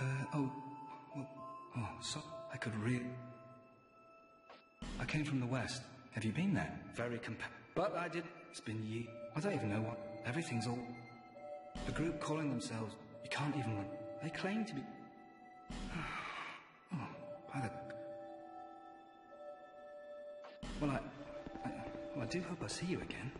Uh, oh, oh, so I could read. I came from the west. Have you been there? Very compa- But I did. It's been ye. I don't even know what. Everything's all. A group calling themselves. You can't even. They claim to be. Oh, by the. Well, I. I well, I do hope I see you again.